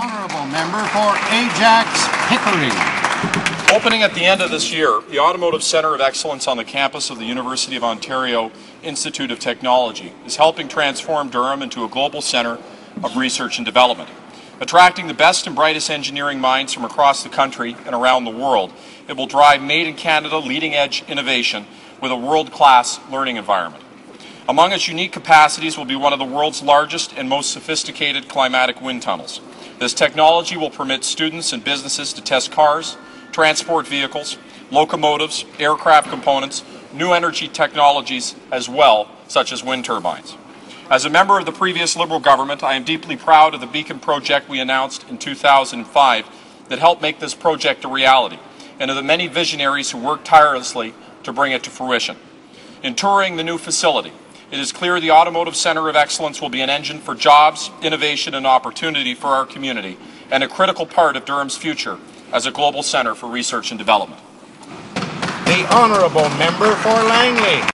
honourable member for Ajax Pickering. Opening at the end of this year, the Automotive Centre of Excellence on the campus of the University of Ontario Institute of Technology is helping transform Durham into a global centre of research and development. Attracting the best and brightest engineering minds from across the country and around the world, it will drive made in Canada leading edge innovation with a world class learning environment. Among its unique capacities will be one of the world's largest and most sophisticated climatic wind tunnels. This technology will permit students and businesses to test cars, transport vehicles, locomotives, aircraft components, new energy technologies as well, such as wind turbines. As a member of the previous Liberal government, I am deeply proud of the Beacon project we announced in 2005 that helped make this project a reality, and of the many visionaries who worked tirelessly to bring it to fruition. In touring the new facility, it is clear the Automotive Centre of Excellence will be an engine for jobs, innovation, and opportunity for our community, and a critical part of Durham's future as a global centre for research and development. The honourable member for Langley.